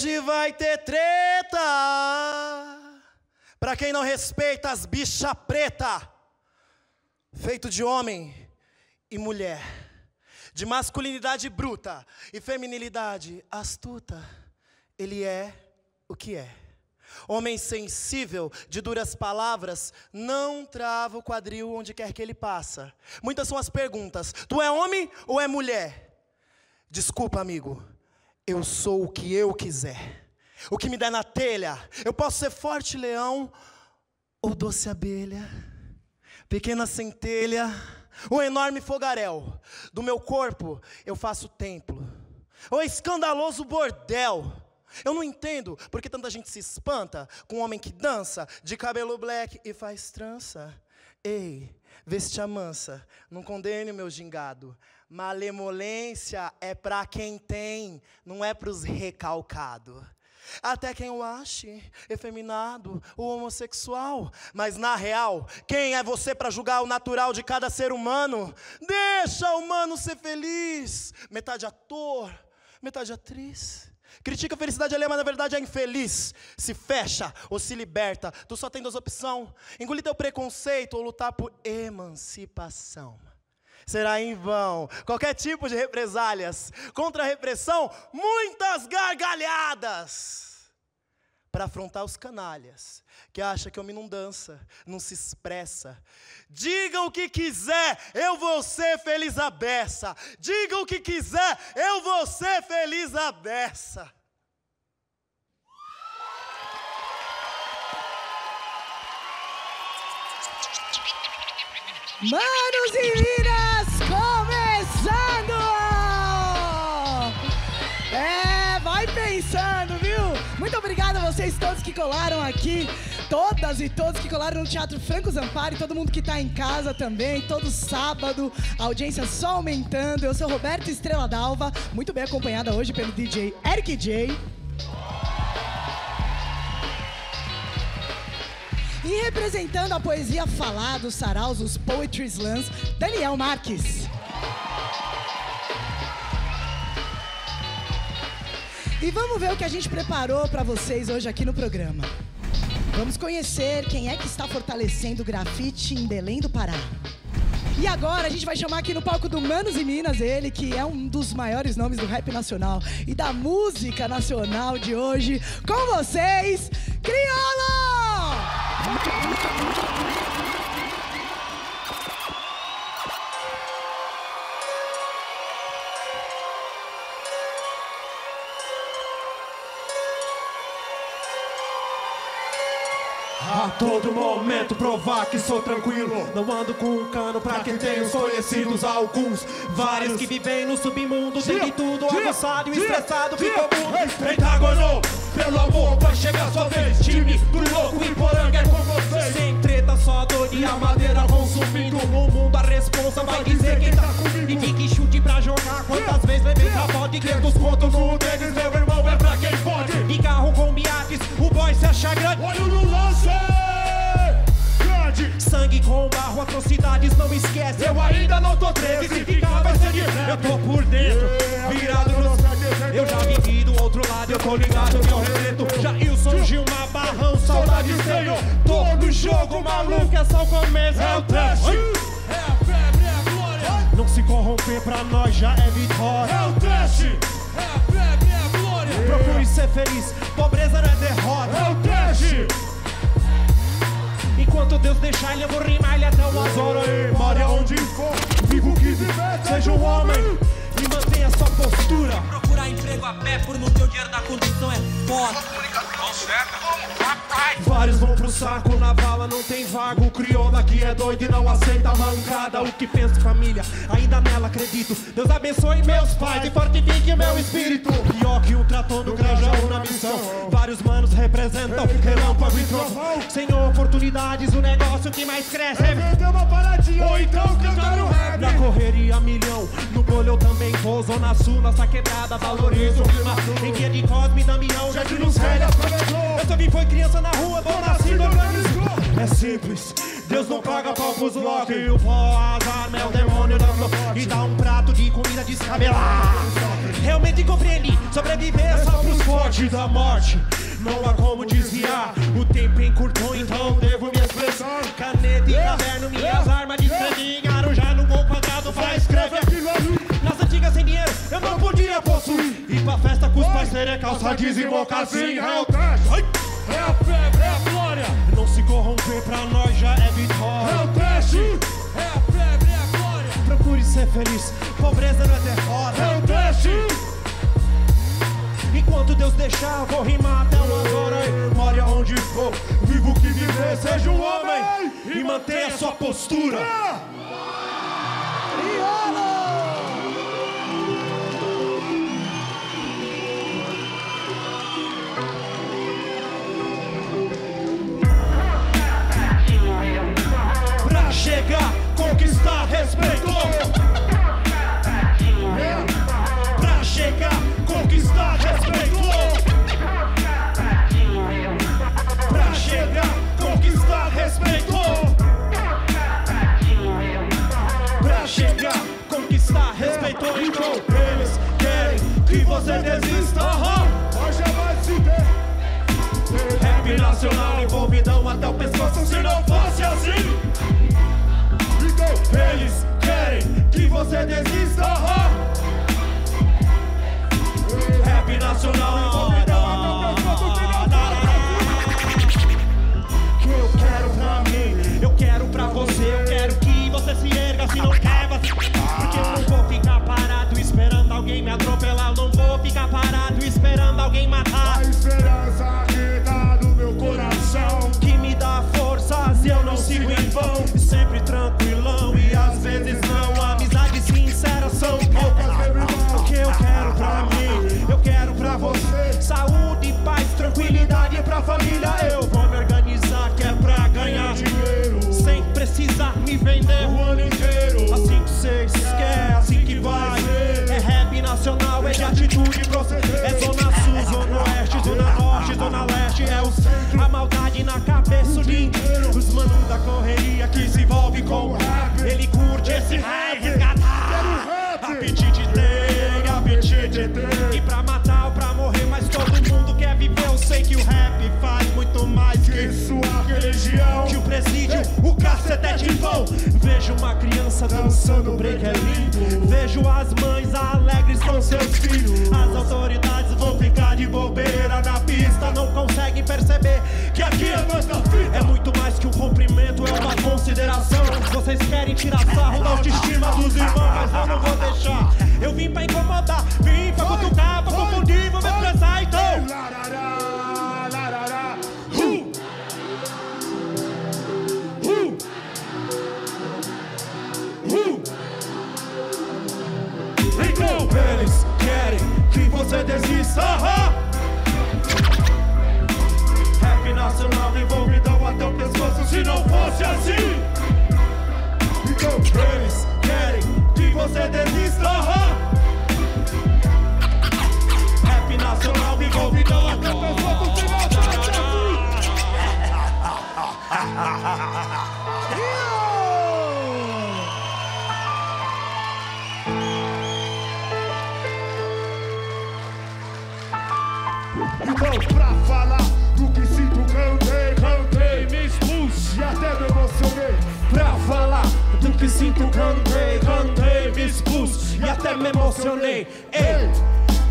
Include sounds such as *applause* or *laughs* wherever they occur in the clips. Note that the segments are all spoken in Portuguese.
Hoje vai ter treta pra quem não respeita as bicha preta, feito de homem e mulher, de masculinidade bruta e feminilidade astuta. Ele é o que é. Homem sensível, de duras palavras, não trava o quadril onde quer que ele passa. Muitas são as perguntas: tu é homem ou é mulher? Desculpa, amigo, eu sou o que eu quiser. O que me der na telha. Eu posso ser forte leão ou doce abelha, pequena centelha ou enorme fogaréu. Do meu corpo eu faço templo, ou escandaloso bordel. Eu não entendo porque tanta gente se espanta com um homem que dança de cabelo black e faz trança. Ei, veste mansa, não condene o meu gingado. Malemolência é para quem tem, não é para os recalcados. Até quem o ache efeminado ou homossexual. Mas na real, quem é você para julgar o natural de cada ser humano? Deixa o humano ser feliz. Metade ator, metade atriz. Critica a felicidade alheia, mas na verdade é infeliz. Se fecha ou se liberta. Tu só tem duas opções: engolir teu preconceito ou lutar por emancipação será em vão. Qualquer tipo de represálias contra a repressão, muitas gargalhadas para afrontar os canalhas que acha que homem não dança, não se expressa. Diga o que quiser, eu vou ser feliz a beça. Diga o que quiser, eu vou ser feliz a beça. Manos e vocês todos que colaram aqui, todas e todos que colaram no Teatro Franco Zampari, todo mundo que tá em casa também, todo sábado, a audiência só aumentando. Eu sou Roberto Estrela Dalva, muito bem acompanhada hoje pelo DJ Eric J. E representando a poesia falada, os saraus, os poetry slams, Daniel Marques. E vamos ver o que a gente preparou para vocês hoje aqui no programa. Vamos conhecer quem é que está fortalecendo o grafite em Belém do Pará. E agora a gente vai chamar aqui no palco do Manos e Minas ele, que é um dos maiores nomes do rap nacional e da música nacional de hoje. Com vocês, Criolo! A todo momento provar que sou tranquilo. Não ando com um cano pra quem tem os conhecidos. Alguns, vários que vivem no submundo. Tem tudo, avançado e estressado, ficou mudo. Pentágono, pelo amor, vai chegar sua vez. Time do louco e poranga é com vocês. Sem treta, só dor e a madeira consumindo. O mundo a responsa vai dizer quem tá comigo. E fique chute pra jogar. Quantas vezes vai ver pode? 500 pontos no tênis, meu irmão, é pra quem pode. E carro com biaques, o boy se acha grande. Olha no lance! Sangue com barro, atrocidades não esquece. Eu ainda não tô 13, se ficar vai ser de Eu tô por dentro, virado no eu já vivi do outro lado, eu tô ligado, meu reto. Jailson, Gilmar, Barrão, saudade tenho. Todo jogo maluco é só o começo. É o teste, é a febre, é a glória. Não se corromper pra nós já é vitória. É o teste, é a febre, é a glória. Procure ser feliz, pobreza não é derrota. É o teste. Enquanto Deus deixar eu vou rimar ele até umas horas. Maria, onde for, vivo 15 metros. Seja um homem e mantenha sua postura. Emprego a pé por não ter o dinheiro da condução é foda. Vários vão pro saco, na vala não tem vaga. O crioulo aqui é doido e não aceita mancada. O que penso, família, ainda nela acredito. Deus abençoe meus pais e fortifique meu espírito. Pior que um trator no granjão na missão. Vários manos representam relâmpago e trovão. Sem oportunidades, o negócio que mais cresce é vender uma paradinha ou então cantar no rap. Na correria, milhão. No bolho eu também vou. Zona Sul, nossa quebrada, valorizo o clima. Em guia de Cosme, Damião, Jardim Luz Velha. Eu também fui criança na rua, bom nascido, organizou. é simples. Deus não paga pau pros lock. E o pó azar é o demônio da. E dá um prato de comida descabelada. Realmente compreendi. Sobreviver é só pros fortes da morte. Não há como desviar. O tempo encurtou, então devo me expressar. Caneta e caderno, minhas armas de escrevinhar. Já no gol quadrado pra escrever. Nas antigas sem dinheiro, eu não podia possuir. Ir pra festa com os parceiros é calça e mocassim. É o trash, é a febre, é a glória. Não se corromper pra nós já é vitória. É o trash, é a febre, é a glória. Procure ser feliz, pobreza não é derrota. É o trash. Enquanto Deus deixar, vou rimar até umas horas. More aonde for, vivo que viver, seja um homem e mantenha sua postura. Chegar, conquistar, respeito. Pra chegar, conquistar, respeito. Pra chegar, conquistar, respeito. Pra chegar, conquistar, respeito. Então eles querem que você desista. Hoje vai se ver. Rap nacional envolvidão até o pescoço Se não fosse assim eles querem que você desista. Rap nacional que eu quero pra mim, eu quero pra você, eu quero que você se erga se não É zona sul, zona oeste, zona norte, zona leste. É o centro, a maldade na cabeça o inteiro. Os manos da correria que se envolve com o rap. Ele curte esse rap, o cacete é de vão. Vejo uma criança dançando break é lindo. Vejo as mães alegres com seus filhos. As autoridades vão ficar de bobeira na pista. Não conseguem perceber que aqui é nossa fita. É muito mais que um cumprimento, é uma consideração. Vocês querem tirar sarro da autoestima dos irmãos, mas eu não vou deixar. Eu vim pra incomodar, vim pra cutucar, pra confundir, vou me expressar então. Eles querem que você desista. Rap nacional envolvidão até o pescoço. Se não fosse assim, então eles querem que você desista. Rap nacional envolvidão até o pescoço. Se não fosse assim. *laughs* expus e até me emocionei. Ei,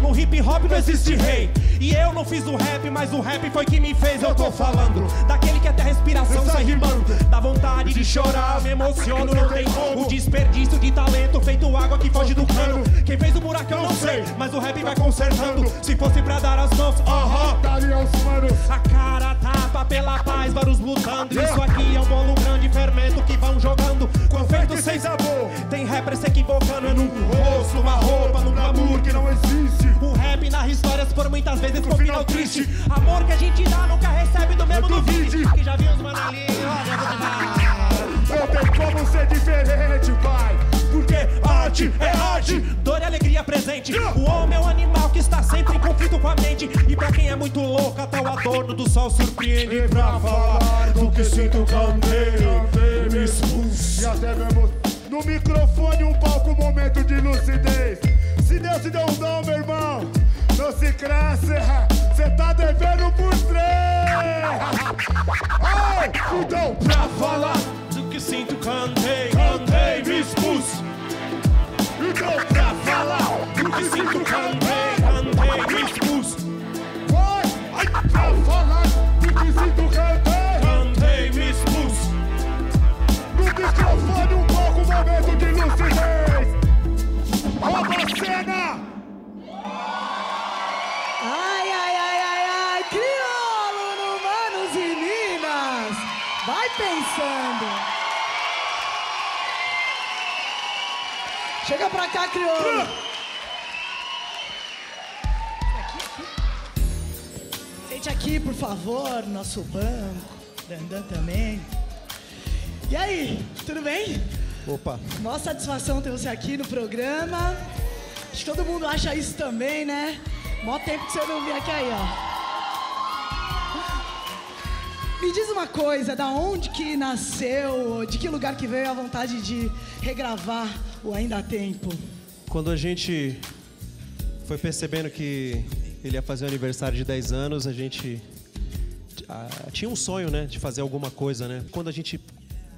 no hip hop não existe rei. E eu não fiz o rap, mas o rap foi que me fez. Eu tô falando daquele que até a respiração sai rimando. Dá vontade de chorar, me emociono, não tem como. O desperdício de talento feito água que foge do cano. Quem fez o buraco eu não sei, mas o rap vai consertando. Se fosse pra dar as mãos, aham. Os manos, A cara tapa pela paz, vários lutando. Isso aqui é um bolo grande fermento que vão jogando. Confeito sem sabor. Tem rapper se equivocando é num rosto, uma roupa, num glamour que não existe. O rap narra histórias por muitas vezes com final triste. Amor que a gente dá nunca recebe do mesmo do Duvide. Que já viu os mano ali, olha, vou. Não tem como ser diferente, pai. Porque arte, é arte. Dor e alegria presente. O homem é um animal que está sempre em conflito com a mente. E pra quem é muito louco, até o adorno do sol surpreende. E pra falar do que sinto, cantei, me expus. E até mesmo no microfone, um palco, momento de lucidez. Se Deus te deu um dom, meu irmão, não se cresce. Cê tá devendo por três. *laughs* Ai, então, Pra falar do que sinto, cantei, Chega pra cá, crioulo. Sente aqui, por favor, nosso banco. Dandan também. E aí, tudo bem? Opa, Mó satisfação ter você aqui no programa. Acho que todo mundo acha isso também, né? Mó tempo que você não vem aqui aí, ó. Me diz uma coisa, da onde que nasceu, de que lugar que veio a vontade de regravar o Ainda Há Tempo? quando a gente foi percebendo que ele ia fazer o aniversário de 10 anos, a gente ah, tinha um sonho, né, de fazer alguma coisa, né? Quando a gente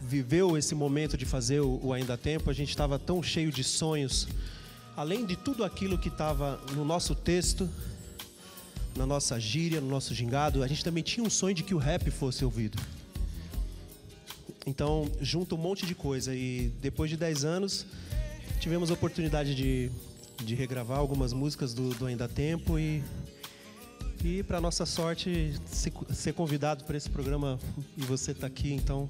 viveu esse momento de fazer o, o Ainda Há Tempo, a gente estava tão cheio de sonhos, além de tudo aquilo que estava no nosso texto, na nossa gíria, no nosso gingado, a gente também tinha um sonho de que o rap fosse ouvido. Então, junta um monte de coisa e depois de 10 anos, tivemos a oportunidade de, de regravar algumas músicas do, do Ainda Tempo e, e para nossa sorte, ser, ser convidado para esse programa e você tá aqui, então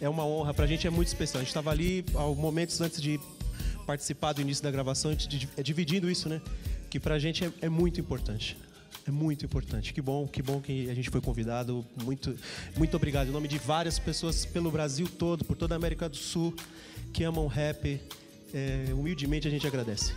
é uma honra. Pra gente é muito especial. A gente estava ali ao momentos antes de participar do início da gravação, a gente é dividindo isso, né? Que pra gente é, é muito importante. É muito importante. Que bom, que bom que a gente foi convidado. Muito, muito obrigado. Em nome de várias pessoas pelo Brasil todo, por toda a América do Sul, que amam rap. É, humildemente a gente agradece.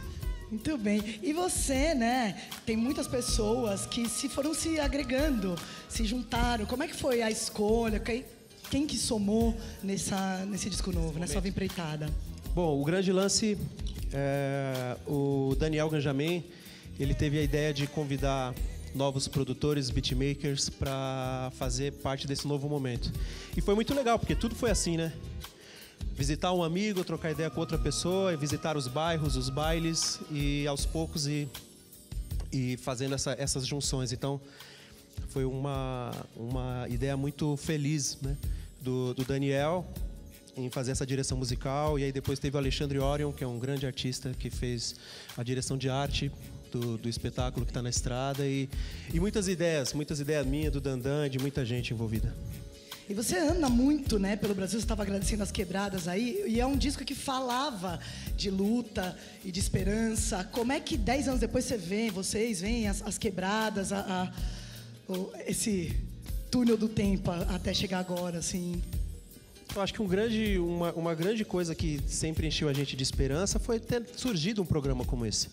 Muito bem. E você, né? Tem muitas pessoas que se foram se agregando, se juntaram. Como é que foi a escolha? Quem, quem que somou nessa, nesse disco novo, nessa nova empreitada? Bom, o grande lance, é, o Daniel Ganjamin, ele teve a ideia de convidar novos produtores, beatmakers, para fazer parte desse novo momento. E foi muito legal, porque tudo foi assim, né? Visitar um amigo, trocar ideia com outra pessoa, visitar os bairros, os bailes e aos poucos e, e fazendo essa- essas junções. Então, foi uma, uma ideia muito feliz né? do, do Daniel em fazer essa direção musical. E aí depois teve o Alexandre Orion, que é um grande artista que fez a direção de arte do, do espetáculo que está na estrada. E, e muitas ideias, muitas ideias minhas, do Dandan, de muita gente envolvida. E você anda muito, né, pelo Brasil, você estava agradecendo as quebradas aí, e é um disco que falava de luta e de esperança. Como é que dez anos depois você vê, vocês veem as, as quebradas, a, a- o- esse túnel do tempo a- até chegar agora, assim? Eu acho que um grande, uma, uma grande coisa que sempre encheu a gente de esperança foi ter surgido um programa como esse.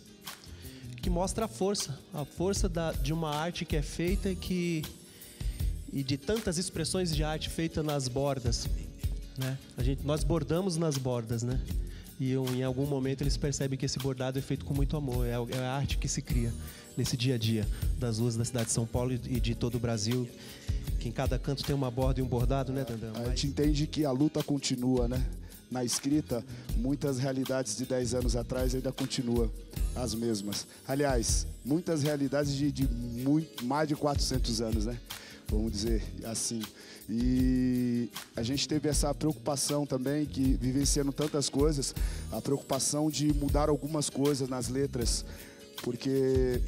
Que mostra a força, a força da, de uma arte que é feita e que e de tantas expressões de arte feita nas bordas, né? A gente, nós bordamos nas bordas, né? E em algum momento eles percebem que esse bordado é feito com muito amor, é, a- é a arte que se cria nesse dia a dia das ruas da cidade de São Paulo e de todo o Brasil, que em cada canto tem uma borda e um bordado, né, Dandão? A gente entende que a luta continua, né? Na escrita, muitas realidades de 10 anos atrás ainda continuam as mesmas. Aliás, muitas realidades de, de muito, mais de 400 anos, né? Vamos dizer assim. E a gente teve essa preocupação também, que vivenciando tantas coisas, a preocupação de mudar algumas coisas nas letras, porque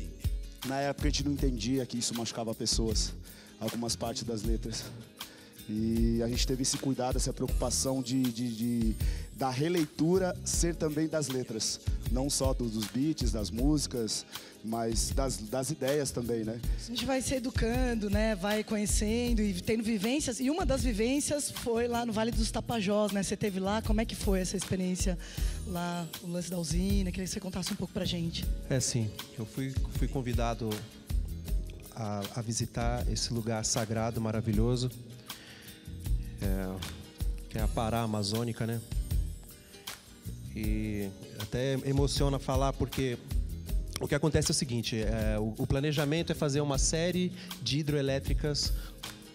na época a gente não entendia que isso machucava pessoas, algumas partes das letras. E a gente teve esse cuidado, essa preocupação de, de, de da releitura ser também das letras. Não só do- dos beats, das músicas, mas das, das ideias também, né? A gente vai se educando, né? Vai conhecendo e tendo vivências. E uma das vivências foi lá no Vale dos Tapajós, né? Você teve lá, como é que foi essa experiência lá, o lance da usina? Queria que você contasse um pouco pra gente. É sim, eu fui, fui convidado a, a visitar esse lugar sagrado, maravilhoso, é, que é a Pará Amazônica, né? E até emociona falar porque o que acontece é o seguinte: é, o, o planejamento é fazer uma série de hidroelétricas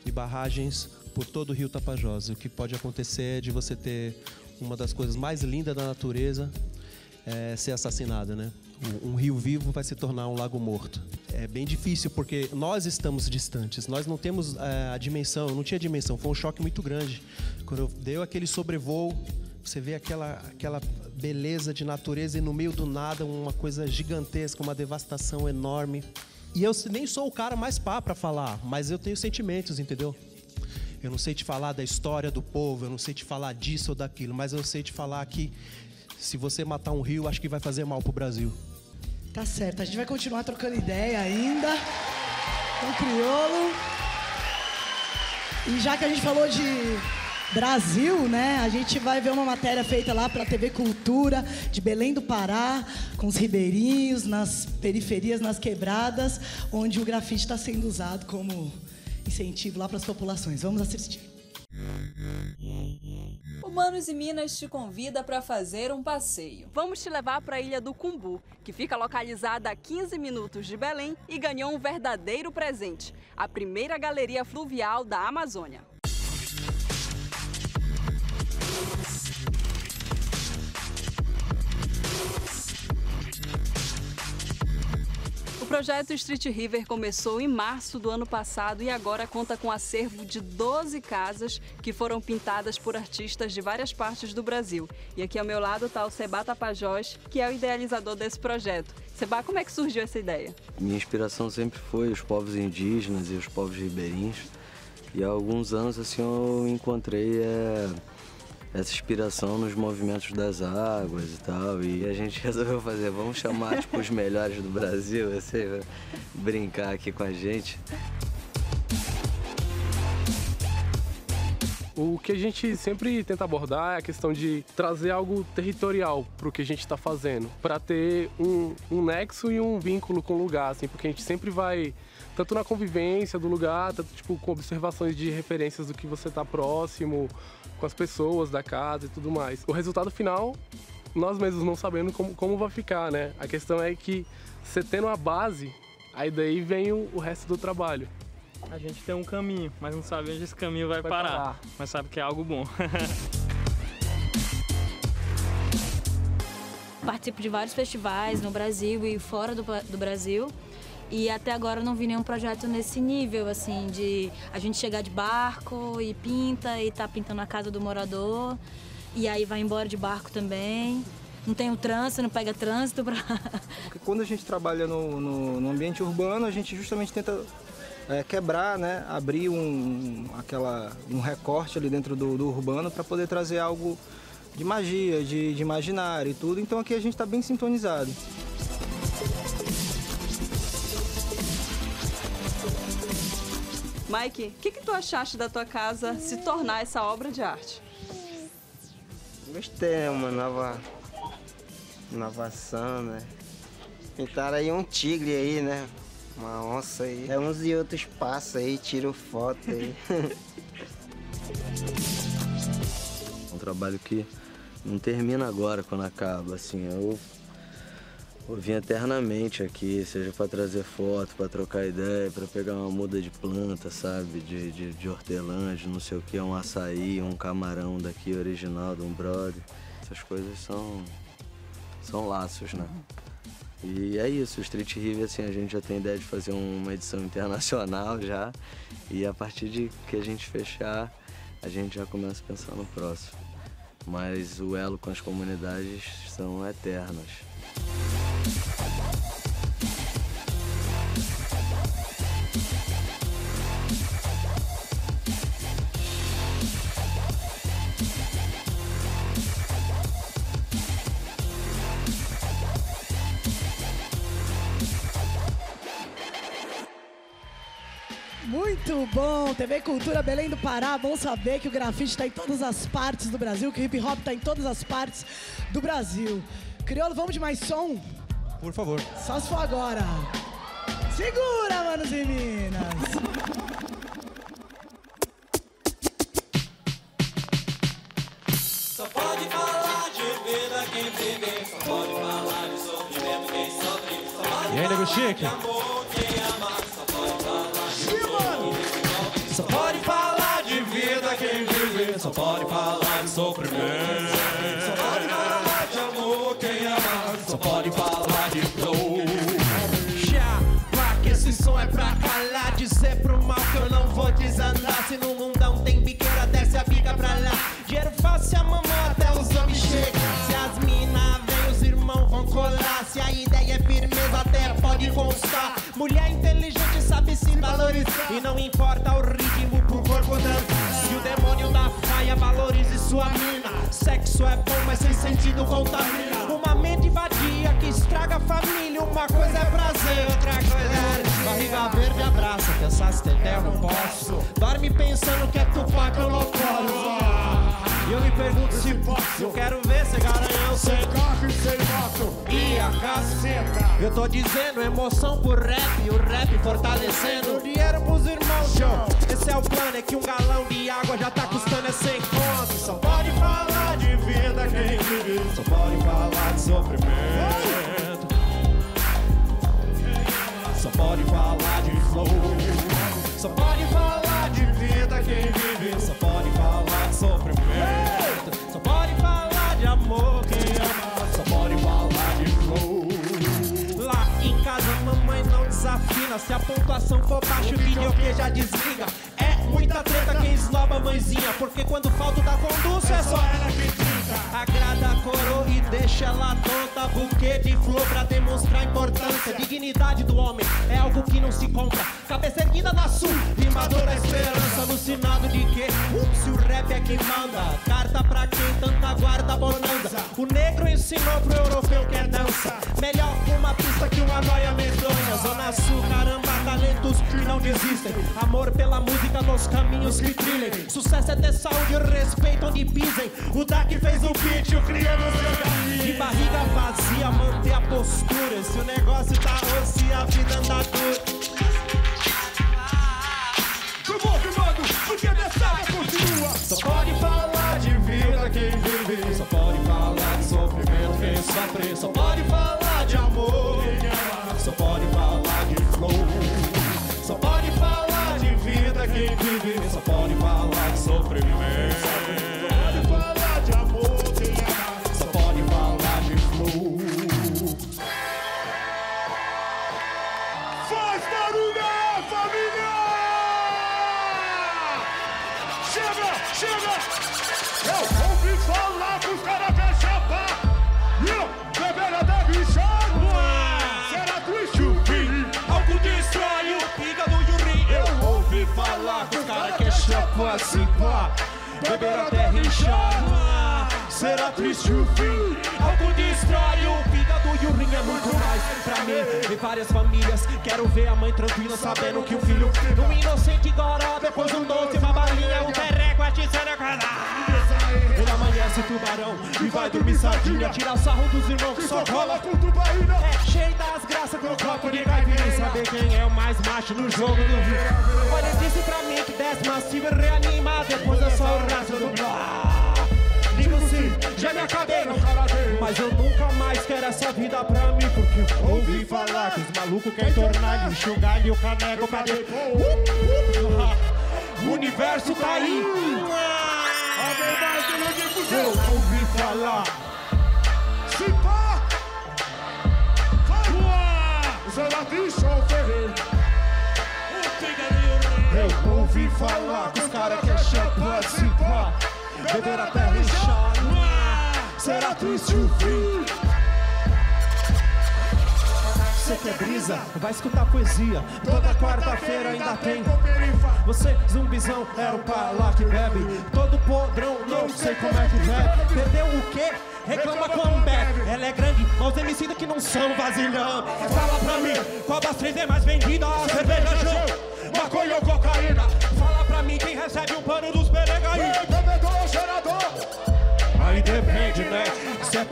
e barragens por todo o rio Tapajós. O que pode acontecer é de você ter uma das coisas mais lindas da natureza é, ser assassinada, né? Um, rio vivo vai se tornar um lago morto. É bem difícil porque nós estamos distantes, nós não temos é, a dimensão, não tinha dimensão, foi um choque muito grande. Quando eu dei aquele sobrevoo, você vê aquela, aquela beleza de natureza e no meio do nada uma coisa gigantesca, uma devastação enorme. E eu nem sou o cara mais pá para falar, mas eu tenho sentimentos, entendeu? Eu não sei te falar da história do povo, eu não sei te falar disso ou daquilo, mas eu sei te falar que se você matar um rio, acho que vai fazer mal pro Brasil. Tá certo, a gente vai continuar trocando ideia ainda com o Criolo. E já que a gente falou de Brasil, né? A gente vai ver uma matéria feita lá para a TV Cultura de Belém do Pará, com os ribeirinhos, nas periferias, nas quebradas, onde o grafite está sendo usado como incentivo lá para as populações. Vamos assistir. Humanos e Minas te convida para fazer um passeio. Vamos te levar para a Ilha do Cumbu, que fica localizada a 15 minutos de Belém e ganhou um verdadeiro presente: a primeira galeria fluvial da Amazônia. Projeto Street River começou em março do ano passado e agora conta com acervo de 12 casas que foram pintadas por artistas de várias partes do Brasil. E aqui ao meu lado está o Seba Tapajós, que é o idealizador desse projeto. Seba, como é que surgiu essa ideia? Minha inspiração sempre foi os povos indígenas e os povos ribeirinhos. E há alguns anos assim eu encontrei é, essa inspiração nos movimentos das águas e tal. E a gente *laughs* resolveu fazer, vamos chamar tipo, os melhores do Brasil, assim, pra brincar aqui com a gente. O que a gente sempre tenta abordar é a questão de trazer algo territorial para o que a gente está fazendo, para ter um, um nexo e um vínculo com o lugar, assim, porque a gente sempre vai tanto na convivência do lugar, tanto tipo com observações de referências do que você está próximo, com as pessoas da casa e tudo mais. O resultado final, nós mesmos não sabendo como, como vai ficar, né? A questão é que você tendo a base, aí daí vem o, o resto do trabalho. A gente tem um caminho, mas não sabe onde esse caminho vai, Vai parar. parar. Mas sabe que é algo bom. *laughs* Participo de vários festivais no Brasil e fora do, do Brasil. E até agora não vi nenhum projeto nesse nível, assim, de a gente chegar de barco e pinta e tá pintando a casa do morador. E aí vai embora de barco também. Não tem o trânsito, não pega trânsito pra. *laughs* Porque quando a gente trabalha no, no- no ambiente urbano, a gente justamente tenta é, quebrar, né, abrir um, aquela, um recorte ali dentro do, do urbano para poder trazer algo de magia, de, de imaginário e tudo. Então aqui a gente está bem sintonizado. Mike, o que, que tu achaste da tua casa se tornar essa obra de arte? Gostei? Uma nova inovação, né? Pintaram aí um tigre aí, né? Uma onça aí. É uns e outros passam aí, tiram foto aí. *laughs* um trabalho que não termina agora quando acaba, assim, eu, eu vim eternamente aqui, seja para trazer foto, para trocar ideia, para pegar uma muda de planta, sabe, de, de, de hortelã, de não sei o que, um açaí, um camarão daqui original de um brother. Essas coisas são, são laços, né? E é isso, o Street River, assim, a gente já tem ideia de fazer uma edição *laughs* internacional já. E a partir de que a gente fechar, a gente já começa a pensar no próximo. Mas o elo com as comunidades são eternas. Bom, TV Cultura Belém do Pará. Bom saber que o grafite está em todas as partes do Brasil, que o hip hop está em todas as partes do Brasil. Criolo, vamos de mais som? Por favor. Só se for agora. Segura, manos e minas. Só pode falar de vida quem vive, só pode falar de sofrimento quem sofre. Só pode E aí, nego falar chique? de amor pode constar. Mulher inteligente sabe se valorizar. E não importa o ritmo pro corpo dançar. Se o demônio da faia valorize sua mina. Sexo é bom, mas sem sentido contamina. Uma mente vadia que estraga a família. Uma coisa é prazer, outra coisa é. Barriga verde abraça, tem terra, não posso. Dorme pensando que é Tupac, eu não posso. E eu me pergunto se posso. Eu quero ver se garanhão sem carro e sem moto. E a caceta. Eu tô dizendo emoção por rap, o rap fortalecendo. Dinheiro pros irmãos, show. Esse é o plano, é que um galão de água já tá custando é 100 conto. Só pode falar de vida quem vive. Só pode falar de sofrimento. Só pode falar de flow. Só pode falar de vida quem vive. Só pode falar de sofrimento. Só pode falar de amor quem ama. Só pode falar de flow. Lá em casa, mamãe não desafina. Se a pontuação for baixa, o videokê já desliga. É muita treta quem esnoba a mãezinha. Porque quando falta da condução é só ela que. Agrada a coroa e deixa ela tonta. Buquê de flor pra demonstrar importância. Dignidade do homem é algo que não se compra. Cabeça erguida na sul, rimador da esperança. Alucinado de que uh, se o rap é quem manda. Carta pra quem tanta guarda bonança. O negro ensinou pro europeu que é dança. Melhor uma pista que uma noia medonha. Zona Sul, caramba, talentos que não desistem. Amor pela música nos caminhos que trilhem. Sucesso é ter saúde e respeito onde pisem. O Dak fez o beat, o seu caminho. De barriga vazia, manter a postura. Se o negócio tá osso, pra mim. Em várias famílias, quero ver a mãe tranquila, sabendo que o filho, um inocente goró, depois um doce, uma balinha, um terreco, a tiçana Ele amanhece tubarão e vai dormir sardinha, tira sarro dos irmãos que só cola com tubaína. É cheio das graças com copo de caipirinha. Saber quem é o mais macho no jogo do rio. Olha, disse pra mim que desce massivo e reanima. Depois é só o rastro do blá. Já me acabei no karatê. Mas eu nunca mais quero essa vida pra mim. Porque eu ouvi falar que os malucos querem tornar lixo, galho e o caneco dentro. Uh, uh, uh. O universo tá aí. Eu ouvi falar. Se pá! Triste ou ferreiro? Eu ouvi falar que os caras querem chapar, se pá, beber até rinchar. Será triste o fim? Você quer brisa? Vai escutar poesia. Toda quarta-feira ainda tem. Você, zumbizão, era o pala que bebe. Todo podrão, não sei como é que bebe. Perdeu o quê? Reclama como bebe. Ela é grande, mas os MC que não são vasilhão. Fala pra mim, qual das três é mais vendida? Cerveja, show. Maconha ou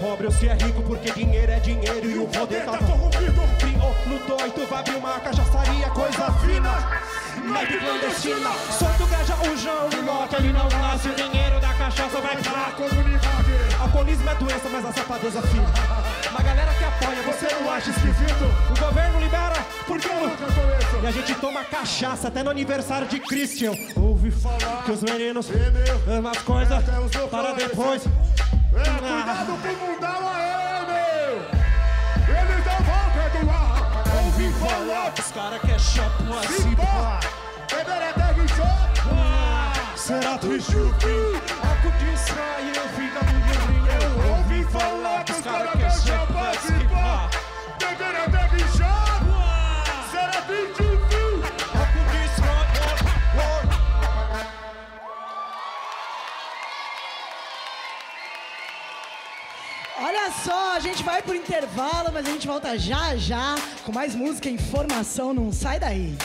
pobre ou se é rico, porque dinheiro é dinheiro e o poder tá corrompido. Lutou e tu vai abrir uma cachaçaria, coisa fina. Neve clandestina, solta o gaja, o João e Loki, ele não nasce, o dinheiro da cachaça vai pra comunidade. Alcoolismo é doença, mas a safadeza fina. Uma galera que apoia, você não acha esquisito? O governo libera, porque eu... E a gente toma cachaça até no aniversário de Christian. Ouvi falar que os meninos amam as coisas para depois. É, cuidado pro mundão aí, meu! Eles não vão perdoar! Ouvi falar! Os cara que é chato assim, pá. Beber é tag shot! Será triste o fim? Algo distrai eu fica Olha só, a gente vai pro intervalo, mas a gente volta já já com mais música e informação. Não sai daí.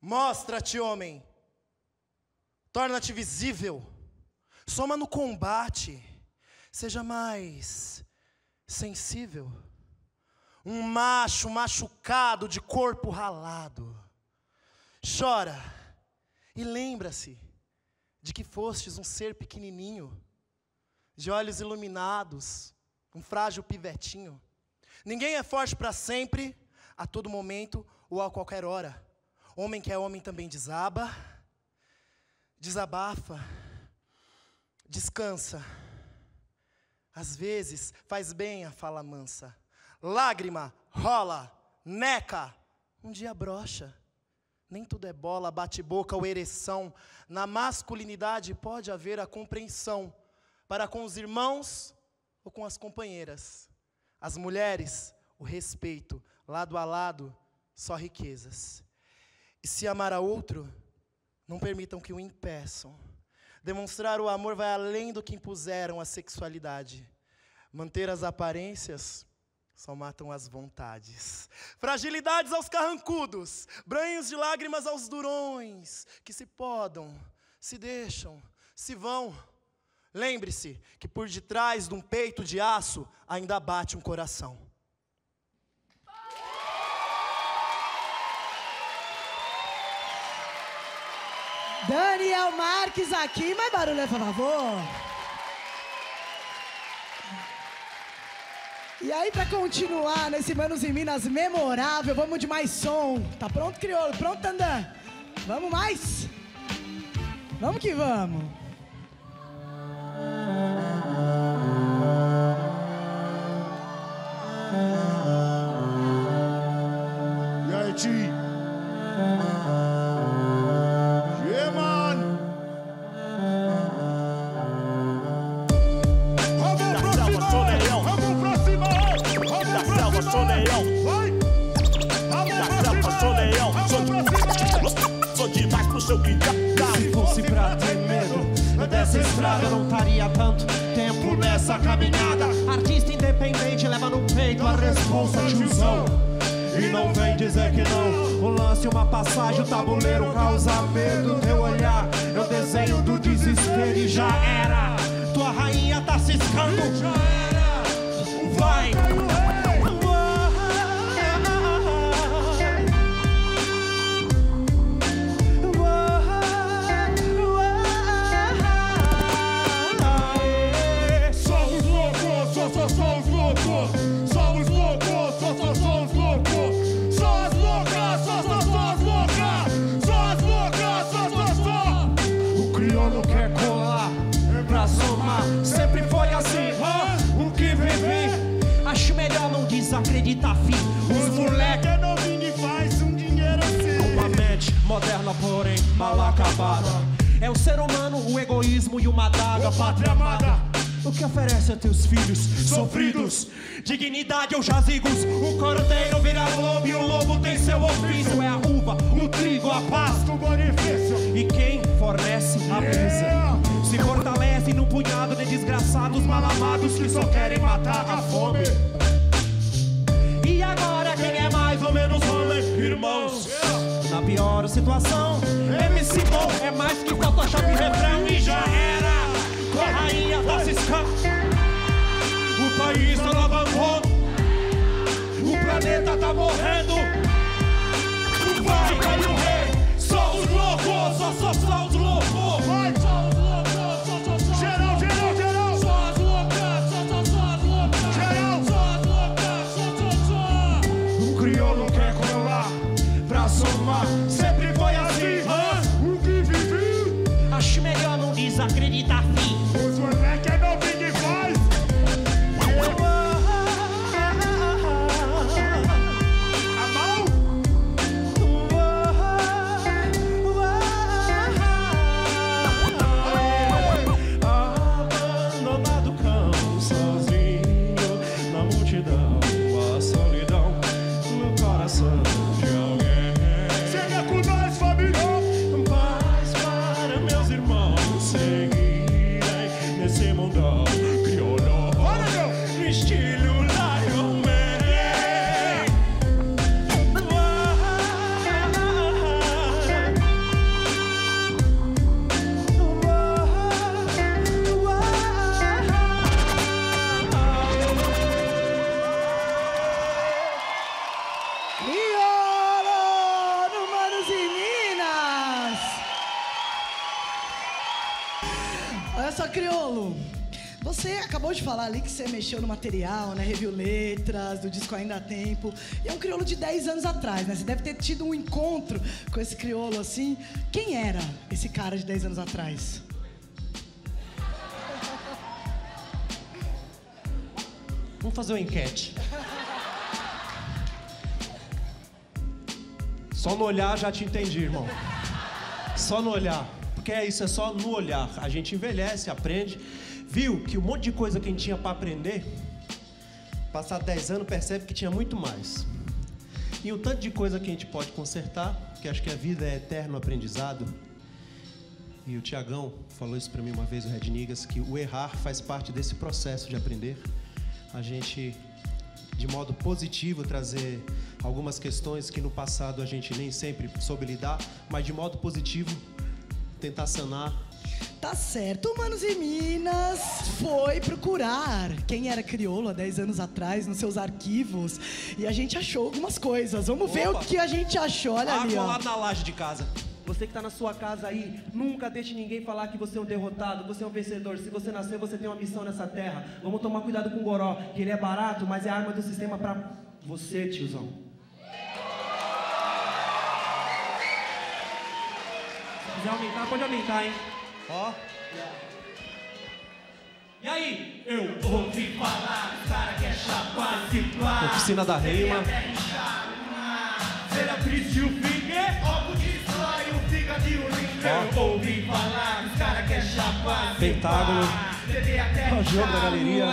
Mostra-te, homem. Torna-te visível. Soma no combate. Seja mais sensível. Um macho machucado de corpo ralado. Chora e lembra-se de que fostes um ser pequenininho, de olhos iluminados, um frágil pivetinho. Ninguém é forte para sempre, a todo momento ou a qualquer hora. Homem que é homem também desaba, desabafa, descansa. Às vezes faz bem a fala mansa. Lágrima, rola, neca, um dia brocha. Nem tudo é bola, bate-boca ou ereção. Na masculinidade pode haver a compreensão para com os irmãos ou com as companheiras. As mulheres, o respeito, lado a lado, só riquezas. E se amar a outro, não permitam que o impeçam. Demonstrar o amor vai além do que impuseram a sexualidade. Manter as aparências só matam as vontades. Fragilidades aos carrancudos, branhos de lágrimas aos durões, que se podam, se deixam, se vão. Lembre-se que por detrás de um peito de aço ainda bate um coração. Daniel Marques aqui, mais barulho, por favor. E aí, pra continuar nesse Manos em Minas memorável, vamos de mais som. Tá pronto, crioulo? Pronto, Tandan? Vamos mais? Vamos que vamos. Moderna, porém mal acabada. É o ser humano, o egoísmo e uma daga, pátria amada. O que oferece a teus filhos sofridos? Dignidade ou jazigos? O cordeiro vira lobo e o lobo tem seu ofício. É a uva, o trigo, a pasta, o benefício. E quem fornece a brisa? Se fortalece num punhado de desgraçados mal amados que só querem matar a fome. E agora quem é mais ou menos homem, irmãos? Na a situação. MC bom é mais que Photoshop e refrão e já era. Com a rainha da Ciscão. O país tá no abandono. O planeta tá morrendo. Mexeu no material, né? Reviu letras do disco Ainda há Tempo. E é um crioulo de 10 anos atrás, né? Você deve ter tido um encontro com esse crioulo assim. Quem era esse cara de 10 anos atrás? *laughs* Vamos fazer uma enquete. Só no olhar já te entendi, irmão. Só no olhar. Porque é isso, é só no olhar. A gente envelhece, aprende. Viu que um monte de coisa que a gente tinha pra aprender, passar 10 anos, percebe que tinha muito mais. E o tanto de coisa que a gente pode consertar, que acho que a vida é eterno aprendizado. E o Tiagão falou isso pra mim uma vez, o Red Nigas, que o errar faz parte desse processo de aprender. A gente, de modo positivo, trazer algumas questões que no passado a gente nem sempre soube lidar, mas de modo positivo, tentar sanar. Tá certo, Manos e Minas foi procurar quem era crioulo há 10 anos atrás nos seus arquivos e a gente achou algumas coisas. Vamos ver o Opa. que a gente achou. Olha ali, Água ó. lá na laje de casa. Você que tá na sua casa aí, nunca deixe ninguém falar que você é um derrotado, você é um vencedor. Se você nasceu, você tem uma missão nessa terra. Vamos tomar cuidado com o goró, que ele é barato, mas é arma do sistema pra você, tiozão. Se quiser aumentar, pode aumentar, hein? Ó. E aí? Eu ouvi falar, os cara quer chapar, se pá. Oficina da Rima. Será triste o destrói o fígado e o rim. Eu ouvi falar, os cara quer chapar, se Pentágono. Ó, o jogo da galeria.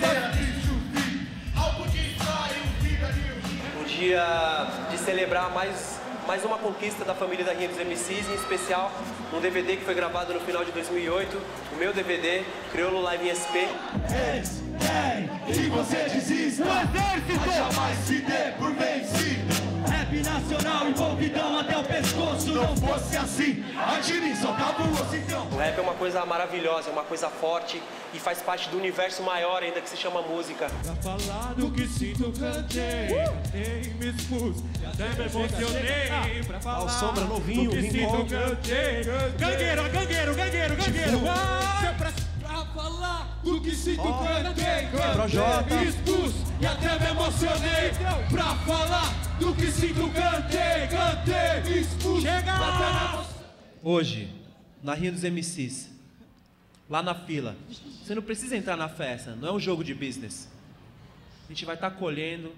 Será triste o finger? Algo destrói o fígado e o rim. Um dia de celebrar mais, mais uma conquista da família da Rinha dos MCs, em especial um DVD que foi gravado no final de 2008, o meu DVD, Crioulo Live em SP. E você diz isso, o exército! Mas jamais se dê por vencido Nacional envolvidão até o pescoço Não fosse assim, atire só tava o então O rap é uma coisa maravilhosa, é uma coisa forte e faz parte do universo maior ainda que se chama música. Pra falar do que sinto, cantei, cantei, me expus e até me emocionei. Pra falar Ó, Sombra novinho, do que sinto, cantei. Gangueiro, gangueiro, gangueiro, gangueiro. Tipo, Ah! Falar do que sinto, Ó, cantei, cantei, expus e até me emocionei Pra falar do que sinto, cantei, cantei, expus. Chega! Hoje, na Rinha dos MCs, lá na fila, você não precisa entrar na festa, não é um jogo de business. A gente vai estar colhendo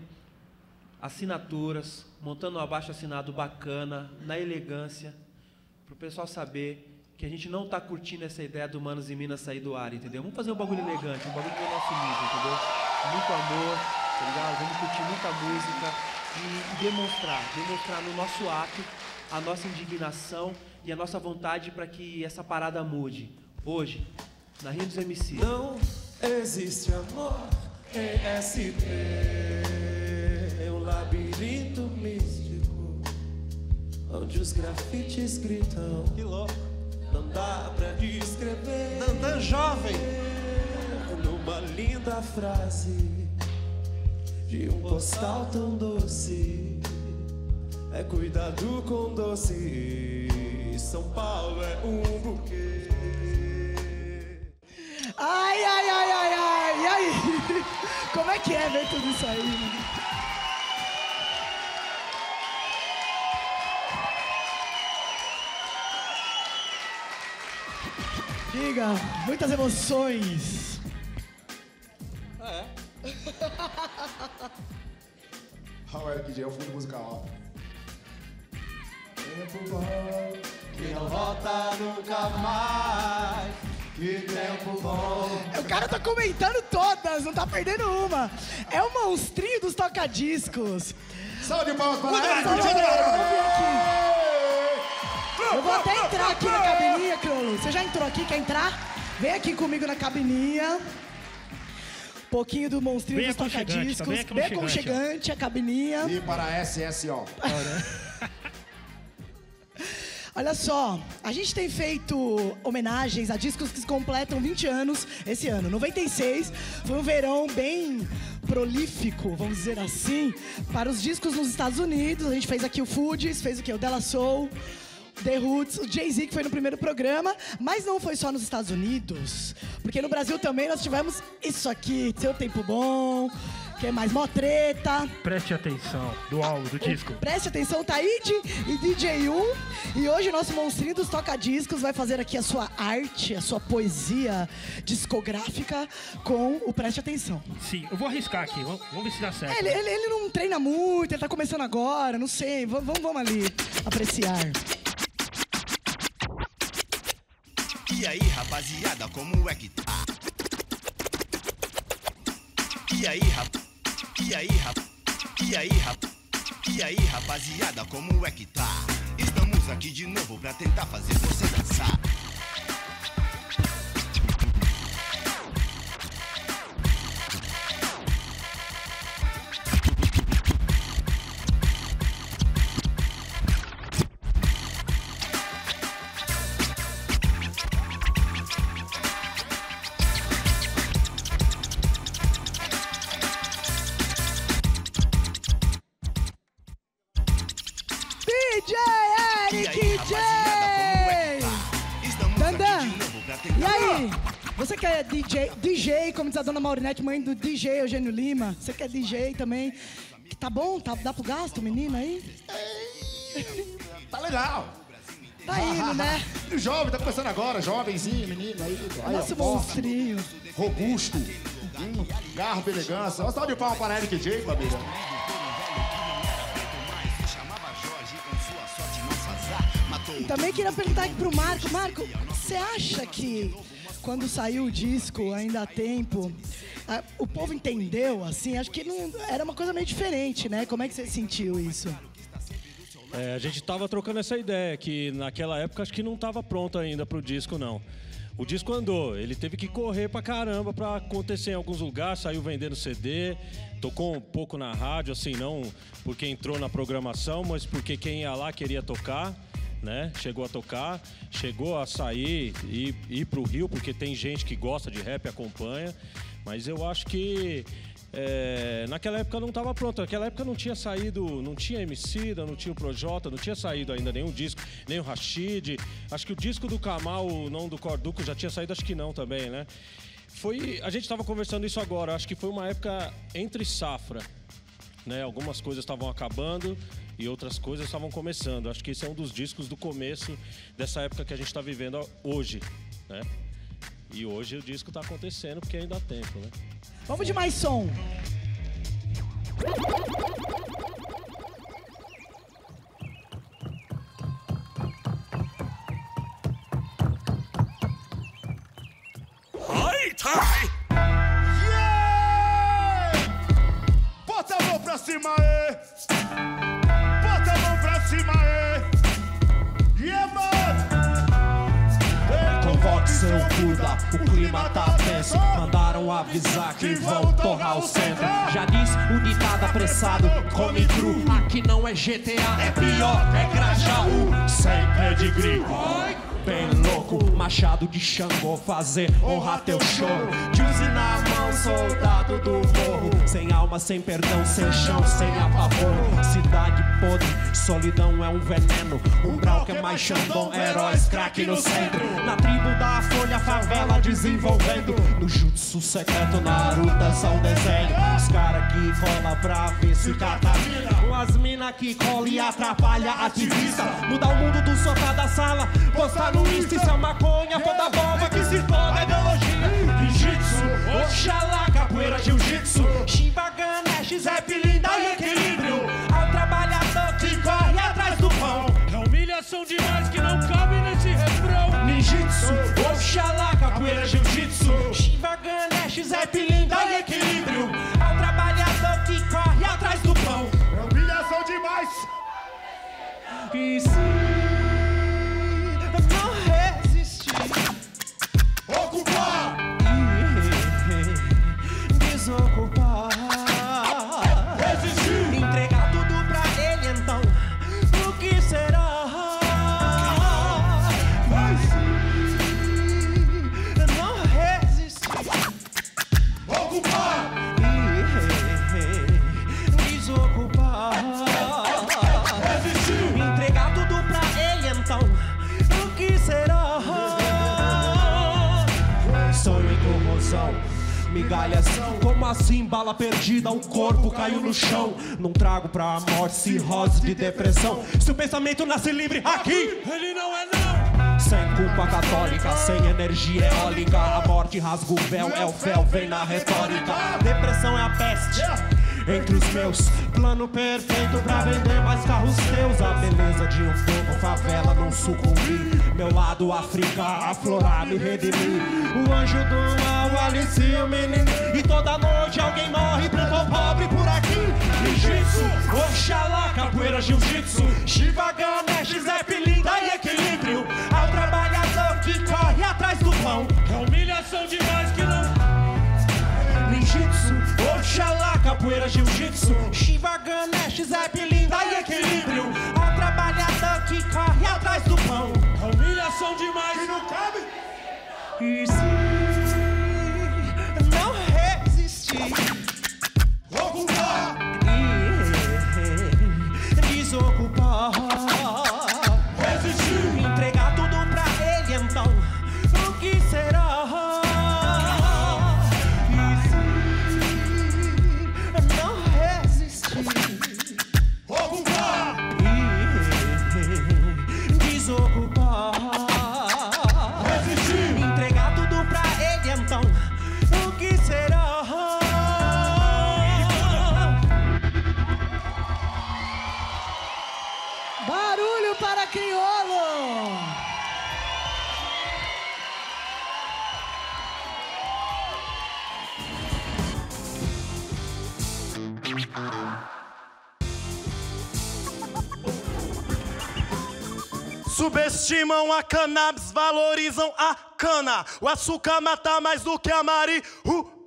assinaturas, montando um abaixo assinado bacana, na elegância, para o pessoal saber que a gente não está curtindo essa ideia do Manos e Minas sair do ar, entendeu? Vamos fazer um bagulho elegante, um bagulho do nosso nível, entendeu? Muito amor, tá ligado? Vamos curtir muita música e, demonstrar, demonstrar no nosso ato a nossa indignação e a nossa vontade para que essa parada mude. Hoje, na Rio dos MCs. Não existe amor em SP, é um labirinto místico onde os grafites gritam. Que louco. Não dá pra descrever. Dandan jovem. Numa linda frase de um postal tão doce. É cuidado com doce. São Paulo é um buquê. Ai, ai, ai, ai, ai. Aí? *laughs* Como é que é ver tudo isso aí? Diga, muitas emoções. É. O Eric J, é o fundo musical, ó. Tempo bom, que não volta nunca mais. Que tempo bom. O cara tá comentando todas, não tá perdendo uma. É o monstrinho dos tocadiscos. Salve de palmas para Eric J. Eu vou até entrar aqui na cabininha, Crolo. Você já entrou aqui, quer entrar? Vem aqui comigo na cabininha. pouquinho do monstrinho Bem dos tocadiscos. tá bem bem aconchegante, aconchegante, a cabininha. E para a SSO. *laughs* Olha só, a gente tem feito homenagens a discos que completam 20 anos esse ano. 96 foi um verão bem prolífico, vamos dizer assim, para os discos nos Estados Unidos. A gente fez aqui o Foods, fez o que? O Della Soul, The Roots, o Jay-Z que foi no primeiro programa, mas não foi só nos Estados Unidos, porque no Brasil também nós tivemos isso aqui, Seu Tempo Bom, que é mais mó treta. Preste atenção do álbum, do disco. Preste atenção, Taíde e DJ1. E hoje o nosso monstrinho dos toca-discos vai fazer aqui a sua arte, a sua poesia discográfica com o Preste Atenção. Sim, eu vou arriscar aqui, vamos, vamos ver se dá certo. Ele, ele- ele não treina muito, ele tá começando agora, não sei. Vamos, vamos ali apreciar. E aí, rapaziada, como é que tá? E aí, rap... E aí, rap... E aí, rap... E aí, rapaziada, como é que tá? Estamos aqui de novo pra tentar fazer você dançar. Como diz a dona Maurinete, mãe do DJ Eugênio Lima. Você que é DJ também. Tá bom? Tá, dá pro gasto, menino aí? Tá legal. Tá indo, né? E *laughs* o jovem, tá começando agora, jovenzinho, menino aí. aí Nosso monstrinho. Robusto. Hum, garbo, elegância. Uma salva de palmas para Eric J, família. E também queria perguntar aqui pro Marco. Marco, você acha que quando saiu o disco, ainda há tempo, a- o povo entendeu, assim? Acho que não, era uma coisa meio diferente, né? Como é que você sentiu isso? É, a gente estava trocando essa ideia, que naquela época acho que não estava pronto ainda para o disco, não. O disco andou, ele teve que correr pra caramba para acontecer em alguns lugares, saiu vendendo CD, tocou um pouco na rádio, assim, não porque entrou na programação, mas porque quem ia lá queria tocar, né? Chegou a tocar, chegou a sair e ir pro Rio, porque tem gente que gosta de rap e acompanha, mas eu acho que é, naquela época não estava pronto. Naquela época não tinha saído, não tinha MC, não tinha o Projota, não tinha saído ainda nenhum disco, nem o Rashid. Acho que o disco do Kamal, não do Corduco, já tinha saído, acho que não também, né? Foi, a gente estava conversando isso agora. Acho que foi uma época entre safra, né? Algumas coisas estavam acabando e outras coisas estavam começando. Acho que esse é um dos discos do começo dessa época que a gente está vivendo hoje, né? E hoje o disco está acontecendo porque ainda há tempo, né? Vamos de mais som. Ai, tai! Bota a mão pra cima aí! O clima tá tenso. Mandaram avisar que vão torrar o centro. Já diz o ditado apressado, come cru. Aqui não é GTA, é pior, é Grajaú. Sem pedigree. Bem louco, machado de Xangô fazer honrar teu show. Juice na mão, soldado do morro. Sem alma, sem perdão, sem chão, sem apavoro. Cidade podre, solidão é um veneno. Umbral que é mais Xandão, heróis, craque no centro. Na tribo da folha, favela desenvolvendo. No jutsu secreto, Naruto é um desenho. Os cara que cola pra ver se catamina. Umas mina que cola e atrapalha ativista. Mudar o mundo do sofá da sala, postar no Insta, isso é maconha, foda bomba que se foda a ideologia. Oxalá, capoeira, jiu-jitsu. Shiva, Ganesh, Zé Pilinda e equilíbrio. Em corrosão. Migalhação, como assim bala perdida, o corpo caiu no chão. Não trago pra morte cirrose de depressão. Se o pensamento nasce livre aqui, Ele não é não. sem culpa católica, sem energia eólica. A morte rasga o véu, é o véu, vem na retórica. Depressão é a peste. Entre os meus, plano perfeito pra vender mais carros teus. A beleza de um povo, favela não sucumbir. Meu lado África, aflorar, me redimir. O anjo do mal alicia o menino. E toda noite alguém morre pro povo pobre por aqui. Jiu-jitsu, Oxalá, capoeira, jiu-jitsu. Shiva, Ganesh, Zé Pilinda e equilíbrio. Capoeira, jiu-jitsu. Shiva, Ganesh, Zé Subestimam a cannabis, valorizam a cana. O açúcar mata mais do que a marihuana.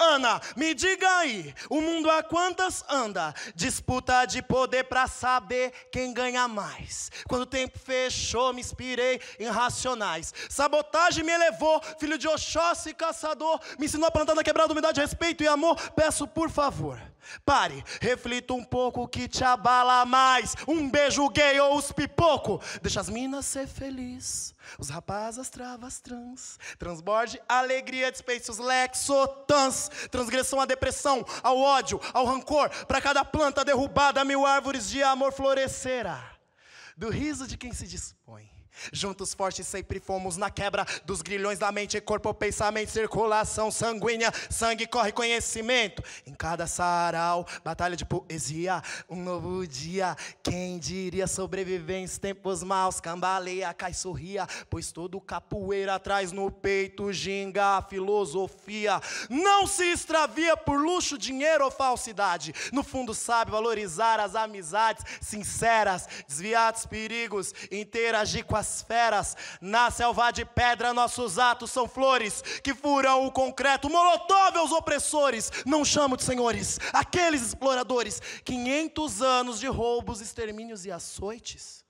Me diga aí, o mundo a quantas anda? Disputa de poder pra saber quem ganha mais. Quando o tempo fechou, me inspirei em racionais. Sabotagem me elevou, filho de Oxóssi, caçador. Me ensinou a plantar na quebrada, humildade, respeito e amor. Peço por favor. Pare, reflita um pouco o que te abala mais. Um beijo gay ou os pipoco. Deixa as minas ser feliz. Os rapazes as travas trans. Transborde alegria, dispense os lexotans. Transgressão à depressão, ao ódio, ao rancor. Para cada planta derrubada, mil árvores de amor florescerá. Do riso de quem se dispõe. Juntos fortes sempre fomos na quebra dos grilhões da mente, corpo, pensamento, circulação sanguínea, sangue corre conhecimento. Em cada sarau, batalha de poesia, um novo dia. Quem diria sobrevivência, tempos maus, cambaleia, cai, sorria, pois todo capoeira traz no peito ginga filosofia. Não se extravia por luxo, dinheiro ou falsidade. No fundo sabe valorizar as amizades sinceras, desviar dos perigos, interagir com a das feras. Na selva de pedra, nossos atos são flores que furam o concreto. Molotov aos opressores. Não chamo de senhores aqueles exploradores. 500 anos de roubos, extermínios e açoites.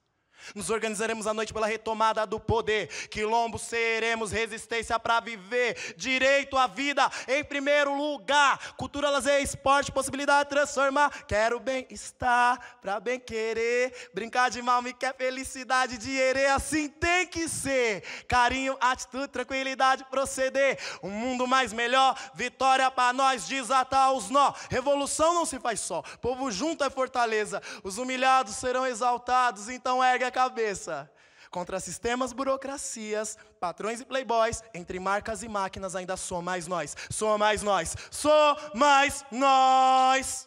Nos organizaremos à noite pela retomada do poder. Quilombo seremos resistência para viver. Direito à vida em primeiro lugar. Cultura, lazer, esporte, possibilidade de transformar. Quero bem-estar para bem querer. Brincar de mal me quer felicidade, dinheiro. Assim tem que ser. Carinho, atitude, tranquilidade, proceder. Um mundo mais melhor. Vitória para nós, desatar os nó. Revolução não se faz só. Povo junto é fortaleza. Os humilhados serão exaltados. Então ergue a cabeça. Contra sistemas, burocracias, patrões e playboys, entre marcas e máquinas ainda sou mais nós. Sou mais nós. Sou mais nós.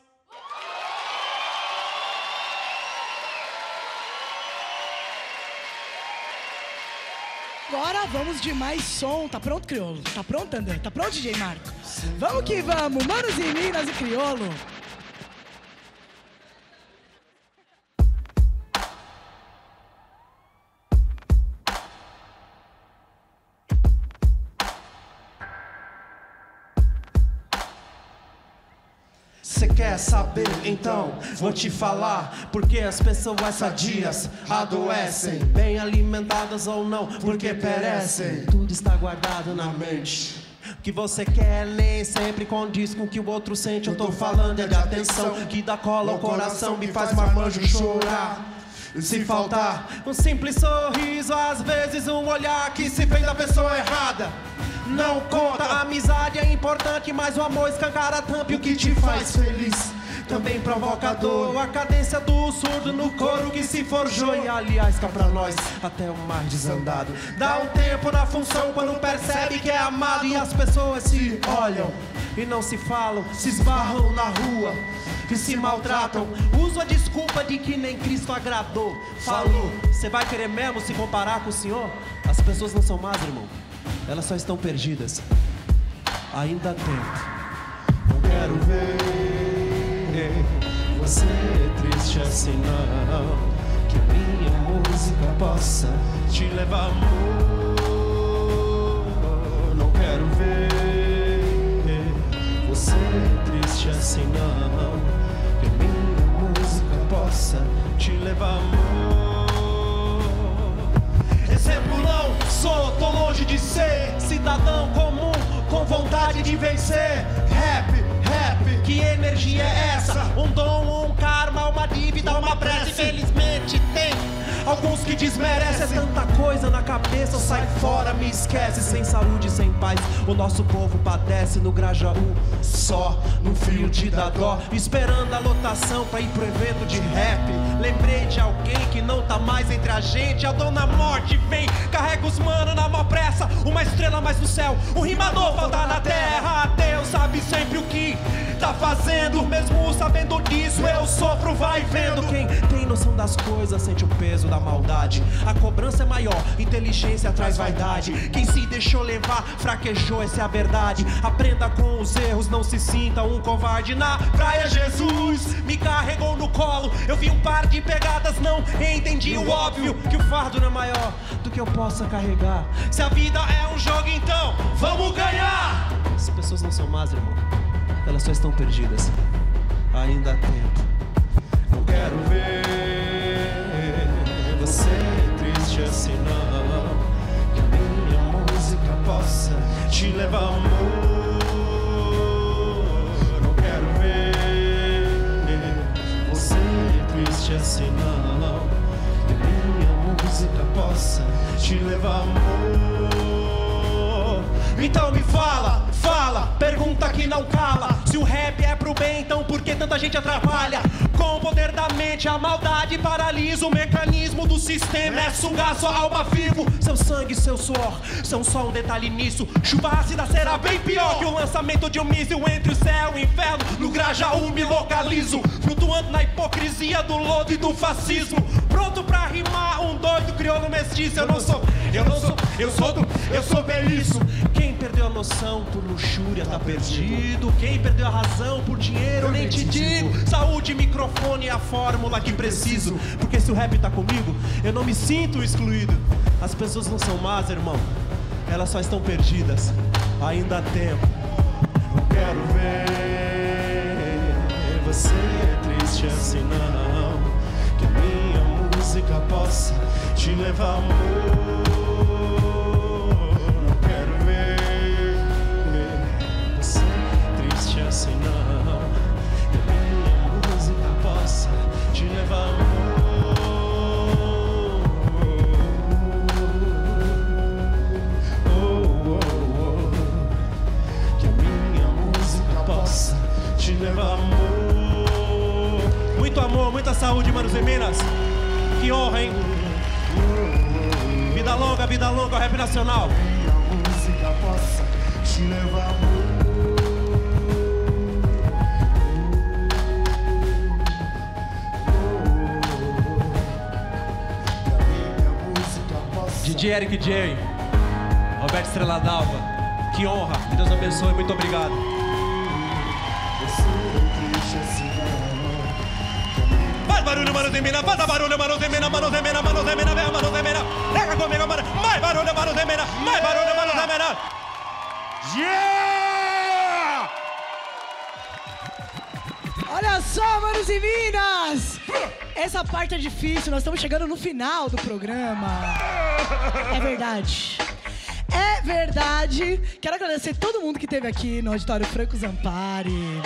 Agora vamos de mais som. Tá pronto, Criolo? Tá pronto, André? Tá pronto, DJ Marco? Vamos que vamos, manos e minas e Criolo. Saber? Então vou te falar porque as pessoas sadias adoecem, bem alimentadas ou não, porque perecem. Tudo está guardado na mente. O que você quer nem sempre condiz com o que o outro sente. Eu tô falando é de atenção que dá cola ao coração, me faz marmanjo chorar. Se faltar um simples sorriso, às vezes um olhar que se vem da pessoa errada. Não conta, a amizade é importante, mas o amor escancara tampa e o que te faz feliz. Também provocador, a cadência do surdo no coro que se forjou. E aliás, cá pra nós, até o mais desandado. Dá um tempo na função quando percebe que é amado e as pessoas se olham e não se falam, se esbarram na rua que se maltratam. Uso a desculpa de que nem Cristo agradou. Falou, você vai querer mesmo se comparar com o Senhor? As pessoas não são más, irmão. Elas só estão perdidas. Ainda há tempo. Não quero ver você triste assim, não. Que a minha música possa te levar amor. Não quero ver você triste assim, não. Que a minha música possa te levar amor. Não sou, tô longe de ser cidadão comum com vontade de vencer. Rap, rap, que energia é essa? Um dom, um karma, uma dívida, uma prece. Infelizmente tem alguns que desmerecem. É tanta coisa na cabeça, sai fora, me esquece. Sem saúde, sem paz, o nosso povo padece no Grajaú. Só no frio de dar dó, esperando a lotação pra ir pro evento de rap. Lembrei de alguém que não tá mais entre a gente. A dona morte vem, carrega os mano na mó pressa. Uma estrela mais no céu, um rimador falta na terra. Deus sabe sempre o que tá fazendo. Mesmo sabendo disso, eu sofro, vai vendo. Quem tem noção das coisas sente o peso da maldade. A cobrança é maior, inteligência traz vaidade. Quem se deixou levar, fraquejou, essa é a verdade. Aprenda com os erros, não se sinta um covarde. Na praia, Jesus me carregou no colo. Eu vi um par de pegadas, não entendi o óbvio. Que o fardo não é maior que eu possa carregar. Se a vida é um jogo, então vamos ganhar! As pessoas não são más, irmão. Elas só estão perdidas. Ainda há tempo. Não quero ver você triste assim, não. Que a minha música possa te levar amor. Não quero ver você triste assim, não. Música possa te levar amor. Então me fala, fala, pergunta que não cala. Se o rap é pro bem, então por que tanta gente atrapalha? Com o poder da mente, a maldade paralisa o mecanismo do sistema. É sugar sua alma vivo. Seu sangue, seu suor são só um detalhe nisso. Chuva ácida será bem pior que o lançamento de um míssil entre o céu e o inferno. No Grajaú me localizo, flutuando na hipocrisia do lodo e do fascismo. Pronto pra rimar, um doido crioulo mestiço. Eu não sou, eu não sou, eu sou do, eu sou beliço. Quem perdeu a noção por luxúria tá perdido. Quem perdeu a razão por dinheiro, nem te digo. Saúde, microfone microfone é a fórmula que preciso. Porque se o rap tá comigo, eu não me sinto excluído. As pessoas não são más, irmão. Elas só estão perdidas. Ainda há tempo. Eu quero ver você triste assim, não. Música possa te levar amor. Eric J, Roberto Estrela d'Alva, que honra, que Deus abençoe, muito obrigado. Faz barulho, mano de mina, faz barulho, mano de mina, mano de mina, mano de mina, vem, mano de mina. Pega comigo, mano. Mais barulho, mano de mina, mais barulho, mano de mina. Yeah! Olha só, manos e minas! Essa parte é difícil, nós estamos chegando no final do programa. É verdade. É verdade. Quero agradecer todo mundo que esteve aqui no auditório Franco Zampari.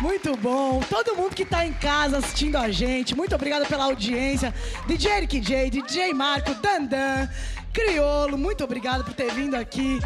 Muito bom. Todo mundo que tá em casa assistindo a gente, muito obrigada pela audiência. DJ Eric J, DJ Marco, Dandan, Criolo, muito obrigado por ter vindo aqui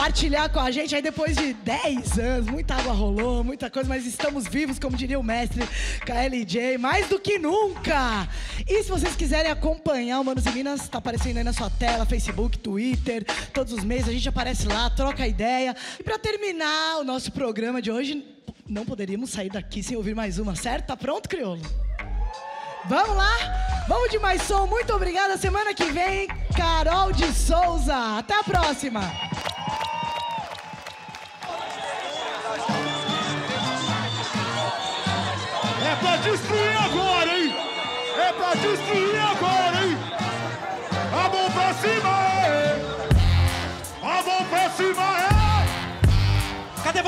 partilhar com a gente aí depois de 10 anos. Muita água rolou, muita coisa, mas estamos vivos, como diria o mestre KLJ, mais do que nunca. E se vocês quiserem acompanhar o Manos e Minas, tá aparecendo aí na sua tela, Facebook, Twitter, todos os meses a gente aparece lá, troca ideia. E para terminar o nosso programa de hoje, não poderíamos sair daqui sem ouvir mais uma, certo? Tá pronto, Criolo? Vamos lá? Vamos de mais som. Muito obrigada. Semana que vem, Carol de Souza. Até a próxima.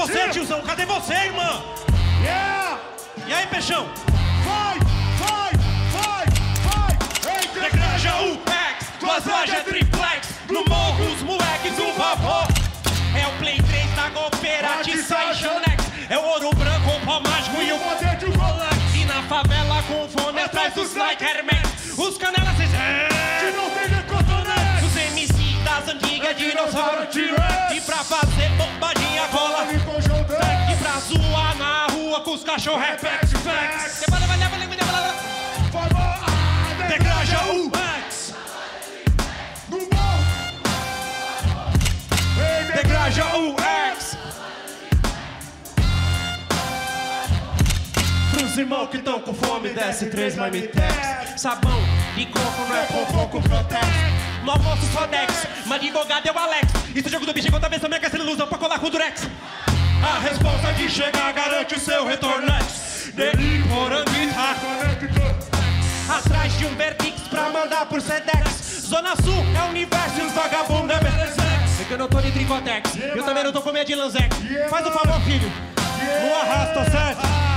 É! Cadê você, tiozão? Cadê você, irmã? Yeah! E aí, peixão? Vai, vai, vai, vai! Degranja o X, duas lojas triplex. No morro, os moleques, o vapor. É o Play 3 da Cooperative Saixonex. É o ouro branco, o pó mágico e o poder de Rolex. E na favela com fome atrás dos like Hermes. Os canelas, dinossauro T-Rex. E pra fazer bombadinha cola. E pra zoar na rua com os cachorros Pex Flex. Degranja o X. Degranja o X. Pros irmãos que tão com fome, desce três marmitex. Sabão e coco não é com protex. No almoço só Dex, mas advogado é o Alex. Isso jogo do bicho conta a vez também quer ilusão pra colar com o Durex. A resposta de chegar garante o seu retorno. Dele por ambitar. Atrás de um Vertix pra mandar por Sedex. Zona Sul é o universo e os vagabundos é Berserk. É que eu não tô de tricotex, eu também não tô com medo de Lanzex. Faz o favor, filho, não arrasta, certo?